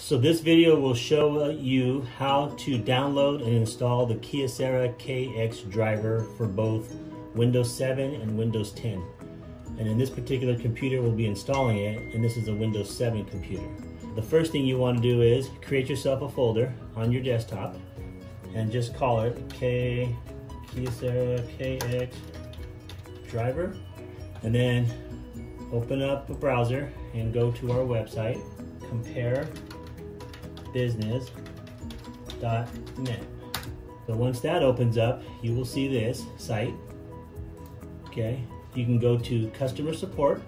So this video will show you how to download and install the Kyocera KX driver for both Windows 7 and Windows 10. And in this particular computer we'll be installing it and this is a Windows 7 computer. The first thing you want to do is create yourself a folder on your desktop and just call it K Kyocera KX driver and then open up a browser and go to our website compare business.net. So once that opens up, you will see this site. Okay, you can go to customer support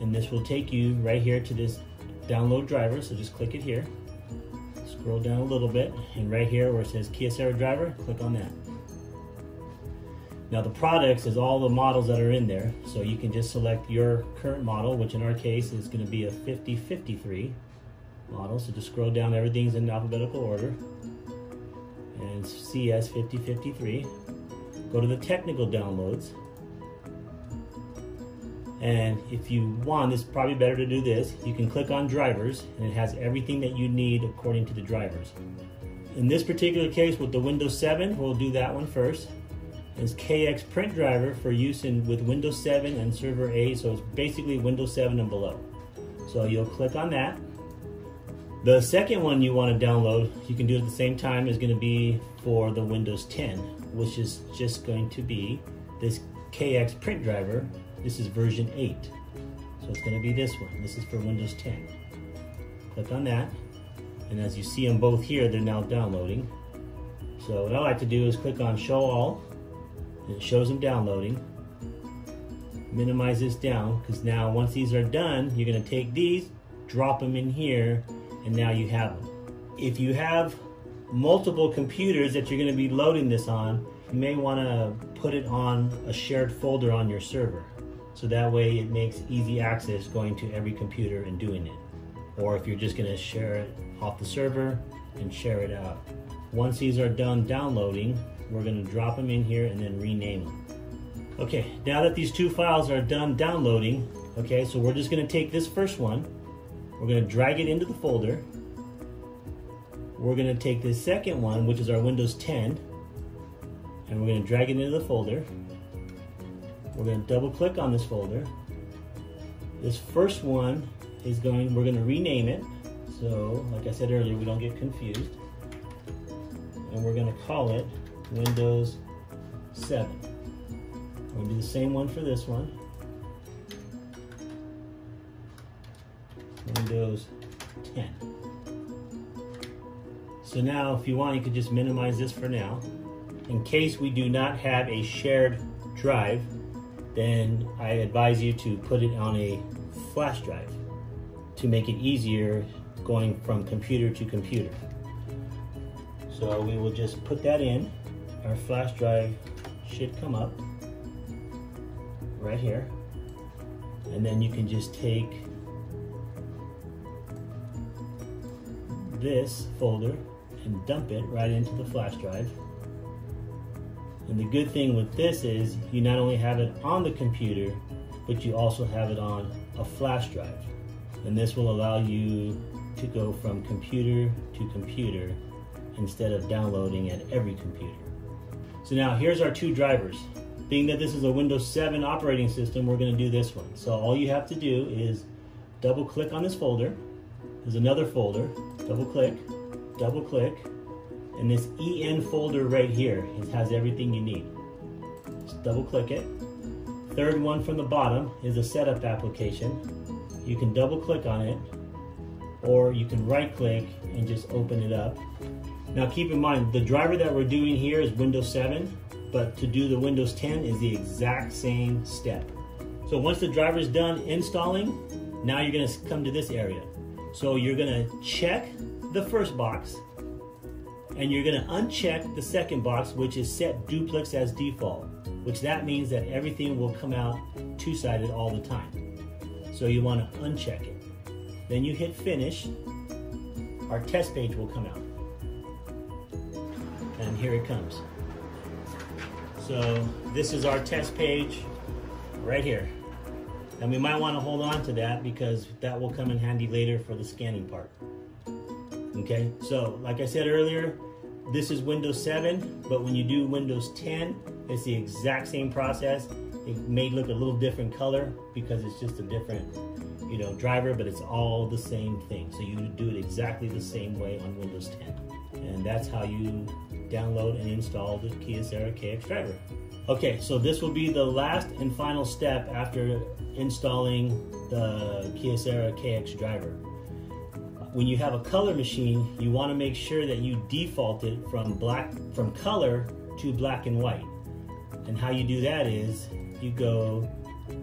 and this will take you right here to this download driver. So just click it here. Scroll down a little bit and right here where it says Kyocera driver, click on that. Now the products is all the models that are in there. So you can just select your current model, which in our case is gonna be a 5053 model. So just scroll down, everything's in alphabetical order. And CS5053. Go to the technical downloads. And if you want, it's probably better to do this. You can click on drivers and it has everything that you need according to the drivers. In this particular case with the Windows 7, we'll do that one first. It's KX print driver for use in with Windows 7 and Server 8, so it's basically Windows 7 and below. So you'll click on that. The second one you want to download, you can do at the same time, is going to be for the Windows 10, which is just going to be this KX print driver. This is version 8. So it's going to be this one. This is for Windows 10. Click on that. And as you see them both here, they're now downloading. So what I like to do is click on Show All. And it shows them downloading. Minimize this down because now once these are done, you're going to take these, drop them in here, and now you have them. If you have multiple computers that you're going to be loading this on, you may want to put it on a shared folder on your server. So that way it makes easy access going to every computer and doing it. Or if you're just going to share it off the server and share it out. Once these are done downloading, we're going to drop them in here and then rename them. Okay, now that these two files are done downloading, okay, so we're just going to take this first one we're going to drag it into the folder. We're going to take this second one, which is our Windows 10, and we're going to drag it into the folder. We're going to double click on this folder. This first one is going, we're going to rename it. So, like I said earlier, we don't get confused. And we're going to call it Windows 7. We're to do the same one for this one. Windows 10. So now if you want, you could just minimize this for now. In case we do not have a shared drive, then I advise you to put it on a flash drive to make it easier going from computer to computer. So we will just put that in. Our flash drive should come up right here. And then you can just take this folder and dump it right into the flash drive. And the good thing with this is you not only have it on the computer, but you also have it on a flash drive. And this will allow you to go from computer to computer instead of downloading at every computer. So now here's our two drivers. Being that this is a Windows 7 operating system, we're gonna do this one. So all you have to do is double click on this folder there's another folder, double click, double click, and this EN folder right here has everything you need. Just double click it. Third one from the bottom is a setup application. You can double click on it, or you can right click and just open it up. Now keep in mind, the driver that we're doing here is Windows 7, but to do the Windows 10 is the exact same step. So once the driver is done installing, now you're gonna come to this area. So you're gonna check the first box and you're gonna uncheck the second box, which is set duplex as default, which that means that everything will come out two-sided all the time. So you wanna uncheck it. Then you hit finish, our test page will come out. And here it comes. So this is our test page right here. And we might want to hold on to that because that will come in handy later for the scanning part. Okay, so like I said earlier, this is Windows 7, but when you do Windows 10, it's the exact same process. It may look a little different color because it's just a different, you know, driver, but it's all the same thing. So you do it exactly the same way on Windows 10. And that's how you download and install the Kyocera KX driver. Okay, so this will be the last and final step after installing the Kyocera KX driver. When you have a color machine, you want to make sure that you default it from black from color to black and white. And how you do that is you go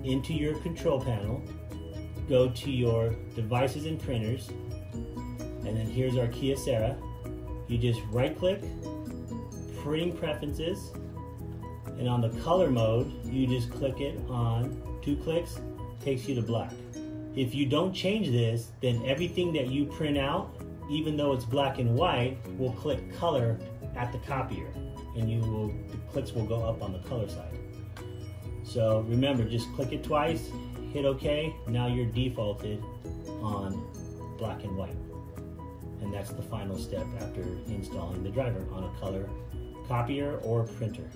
into your control panel, go to your devices and printers, and then here's our Kyocera. You just right click, printing preferences, and on the color mode, you just click it on two clicks, takes you to black. If you don't change this, then everything that you print out, even though it's black and white, will click color at the copier and you will, the clicks will go up on the color side. So remember, just click it twice, hit OK, now you're defaulted on black and white. And that's the final step after installing the driver on a color copier or printer.